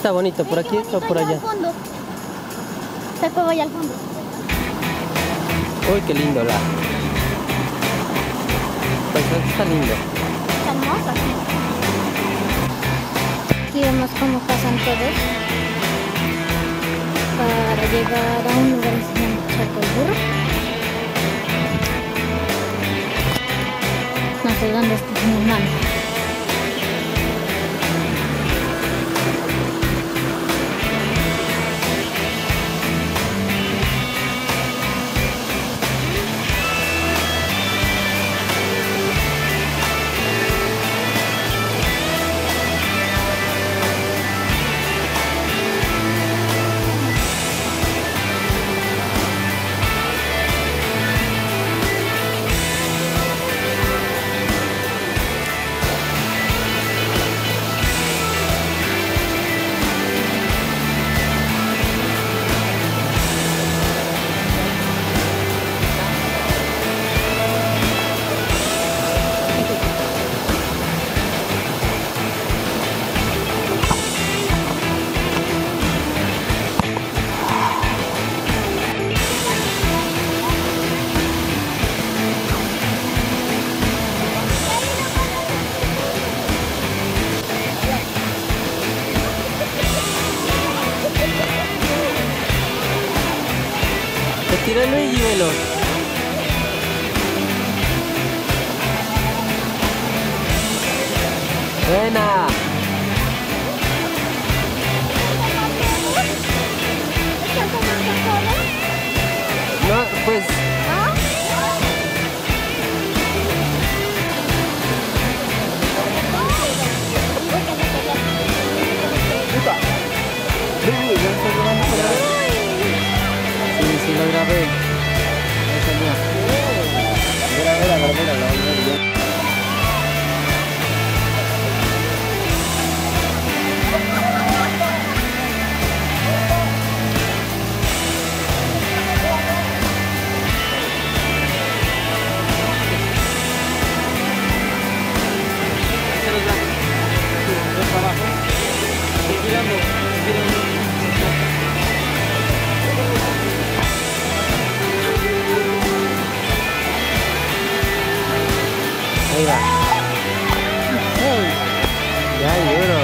está bonito, por aquí o por allá. Al fondo. Cueva allá al fondo. Uy, qué lindo la. Pues está lindo. Está hermosa. Aquí vemos cómo pasan todos para llegar a un lugar que se llama Chaco Burro. Tíralo y llévelo. Ahí salió. Mira, mira, mira, mira, lo voy a ver mira. Ya, bueno.